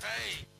hey!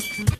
Thank you.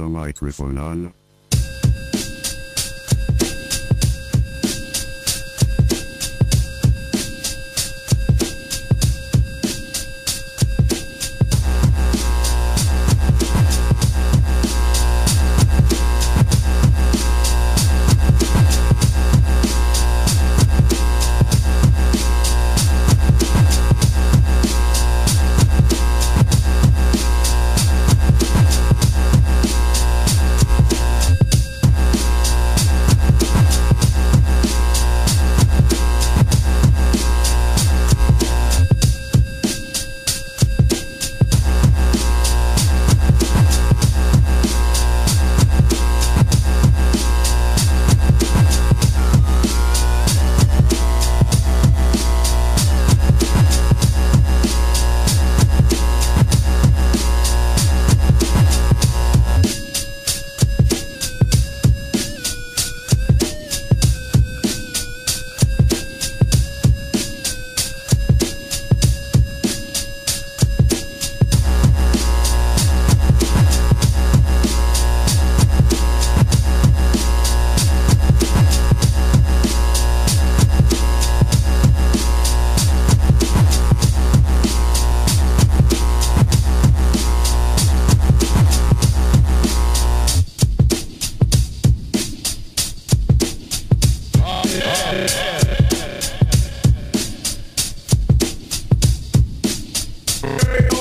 the microphone on.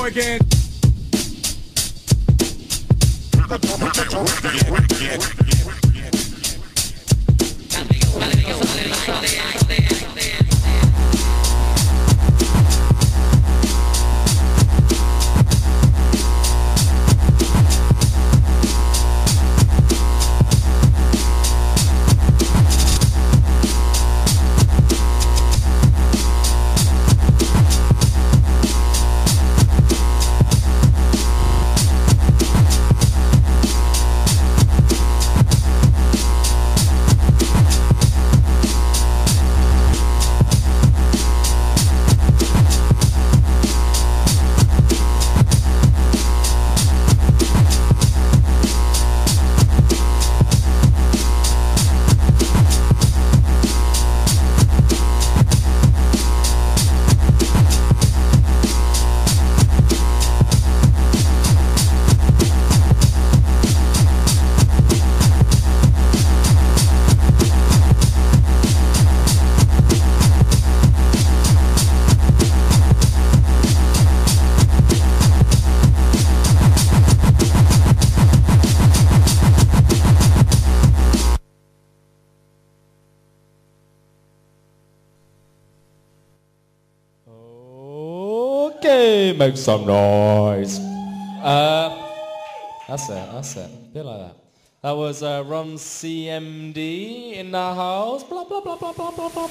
again. make some noise. Uh, that's it, that's it. A bit like that. That was uh, RUN CMD in the house. Blah, blah, blah, blah, blah, blah, blah.